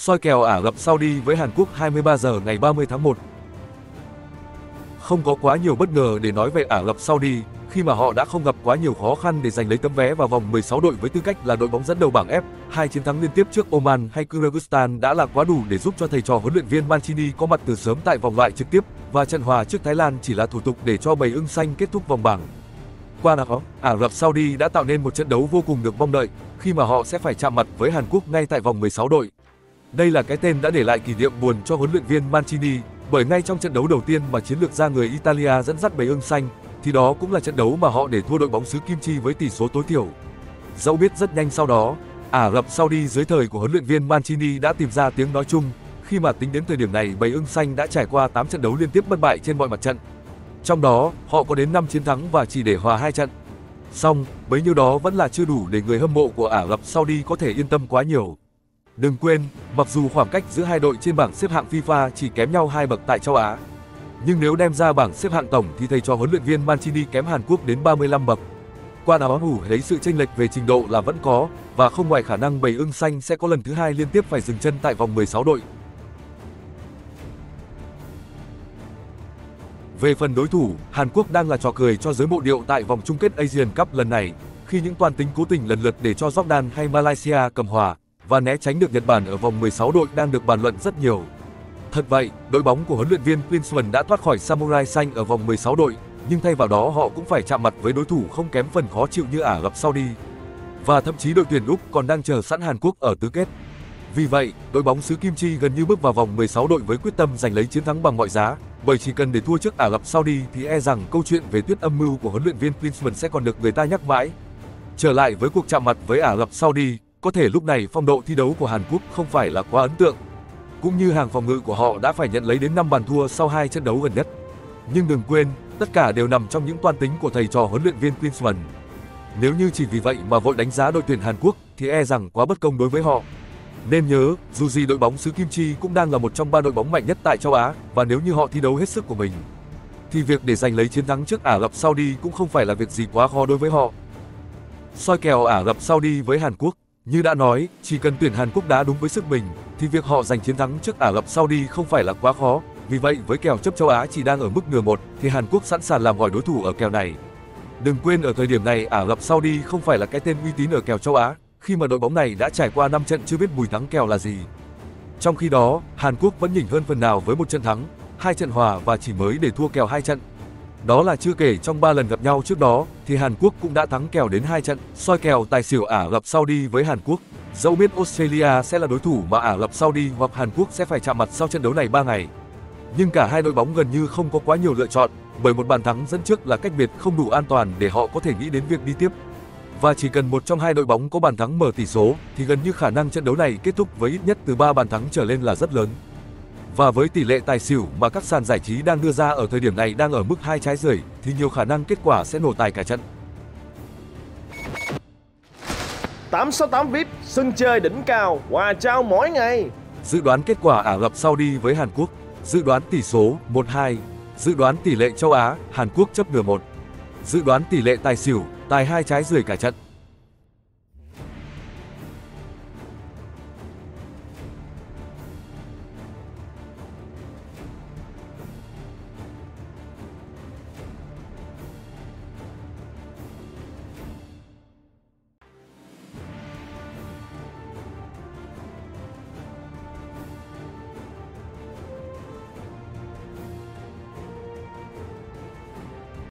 Soi kèo Ả Rập Saudi với Hàn Quốc 23 giờ ngày 30 tháng 1. Không có quá nhiều bất ngờ để nói về Ả Rập Saudi khi mà họ đã không gặp quá nhiều khó khăn để giành lấy tấm vé vào vòng 16 đội với tư cách là đội bóng dẫn đầu bảng F. Hai chiến thắng liên tiếp trước Oman hay Kyrgyzstan đã là quá đủ để giúp cho thầy trò huấn luyện viên Mancini có mặt từ sớm tại vòng loại trực tiếp và trận hòa trước Thái Lan chỉ là thủ tục để cho bầy ưng xanh kết thúc vòng bảng. Qua đó, Ả Rập Saudi đã tạo nên một trận đấu vô cùng được mong đợi khi mà họ sẽ phải chạm mặt với Hàn Quốc ngay tại vòng 16 đội. Đây là cái tên đã để lại kỷ niệm buồn cho huấn luyện viên Mancini, bởi ngay trong trận đấu đầu tiên mà chiến lược gia người Italia dẫn dắt bầy ưng xanh, thì đó cũng là trận đấu mà họ để thua đội bóng xứ Kim Chi với tỷ số tối thiểu. Dẫu biết rất nhanh sau đó, Ả Rập Saudi dưới thời của huấn luyện viên Mancini đã tìm ra tiếng nói chung, khi mà tính đến thời điểm này bầy ưng xanh đã trải qua 8 trận đấu liên tiếp bất bại trên mọi mặt trận. Trong đó, họ có đến 5 chiến thắng và chỉ để hòa hai trận. Song, bấy nhiêu đó vẫn là chưa đủ để người hâm mộ của Ả Rập Saudi có thể yên tâm quá nhiều. Đừng quên, mặc dù khoảng cách giữa hai đội trên bảng xếp hạng FIFA chỉ kém nhau hai bậc tại châu Á, nhưng nếu đem ra bảng xếp hạng tổng thì thầy trò huấn luyện viên Mancini kém Hàn Quốc đến 35 bậc. Qua đó hủ thấy sự chênh lệch về trình độ là vẫn có và không ngoài khả năng bầy ưng xanh sẽ có lần thứ hai liên tiếp phải dừng chân tại vòng 16 đội. Về phần đối thủ, Hàn Quốc đang là trò cười cho giới mộ điệu tại vòng chung kết Asian Cup lần này, khi những toàn tính cố tình lần lượt để cho Jordan hay Malaysia cầm hòa và né tránh được Nhật Bản ở vòng 16 đội đang được bàn luận rất nhiều. Thật vậy, đội bóng của huấn luyện viên Klinsmann đã thoát khỏi Samurai xanh ở vòng 16 đội, nhưng thay vào đó họ cũng phải chạm mặt với đối thủ không kém phần khó chịu như Ả Rập Saudi. Và thậm chí đội tuyển Úc còn đang chờ sẵn Hàn Quốc ở tứ kết. Vì vậy, đội bóng xứ Kim Chi gần như bước vào vòng 16 đội với quyết tâm giành lấy chiến thắng bằng mọi giá, bởi chỉ cần để thua trước Ả Rập Saudi thì e rằng câu chuyện về tuyết âm mưu của huấn luyện viên Klinsmann sẽ còn được người ta nhắc mãi. Trở lại với cuộc chạm mặt với Ả Rập Saudi, có thể lúc này phong độ thi đấu của Hàn Quốc không phải là quá ấn tượng. Cũng như hàng phòng ngự của họ đã phải nhận lấy đến 5 bàn thua sau hai trận đấu gần nhất. Nhưng đừng quên, tất cả đều nằm trong những toan tính của thầy trò huấn luyện viên Klinsmann. Nếu như chỉ vì vậy mà vội đánh giá đội tuyển Hàn Quốc thì e rằng quá bất công đối với họ. Nên nhớ, dù gì đội bóng xứ Kim Chi cũng đang là một trong ba đội bóng mạnh nhất tại châu Á và nếu như họ thi đấu hết sức của mình thì việc để giành lấy chiến thắng trước Ả Rập Saudi cũng không phải là việc gì quá khó đối với họ. Soi kèo Ả Rập Saudi với Hàn Quốc như đã nói, chỉ cần tuyển Hàn Quốc đá đúng với sức mình, thì việc họ giành chiến thắng trước Ả Rập Saudi không phải là quá khó. Vì vậy, với kèo chấp châu Á chỉ đang ở mức nửa một, thì Hàn Quốc sẵn sàng làm gọi đối thủ ở kèo này. Đừng quên ở thời điểm này Ả Rập Saudi không phải là cái tên uy tín ở kèo châu Á, khi mà đội bóng này đã trải qua 5 trận chưa biết mùi thắng kèo là gì. Trong khi đó, Hàn Quốc vẫn nhỉnh hơn phần nào với một trận thắng, hai trận hòa và chỉ mới để thua kèo hai trận. Đó là chưa kể trong 3 lần gặp nhau trước đó thì Hàn Quốc cũng đã thắng kèo đến 2 trận, soi kèo tài xỉu Ả Rập Saudi với Hàn Quốc. Dẫu biết Australia sẽ là đối thủ mà Ả Rập Saudi hoặc Hàn Quốc sẽ phải chạm mặt sau trận đấu này 3 ngày. Nhưng cả hai đội bóng gần như không có quá nhiều lựa chọn, bởi một bàn thắng dẫn trước là cách biệt không đủ an toàn để họ có thể nghĩ đến việc đi tiếp. Và chỉ cần một trong hai đội bóng có bàn thắng mở tỷ số thì gần như khả năng trận đấu này kết thúc với ít nhất từ 3 bàn thắng trở lên là rất lớn. Và với tỷ lệ tài xỉu mà các sàn giải trí đang đưa ra ở thời điểm này đang ở mức hai trái rưỡi thì nhiều khả năng kết quả sẽ nổ tài cả trận. 868 VIP, sân chơi đỉnh cao, quà trao mỗi ngày. Dự đoán kết quả Ả Rập Saudi với Hàn Quốc, dự đoán tỷ số 1-2, dự đoán tỷ lệ châu Á, Hàn Quốc chấp nửa 1. Dự đoán tỷ lệ tài xỉu, tài hai trái rưỡi cả trận.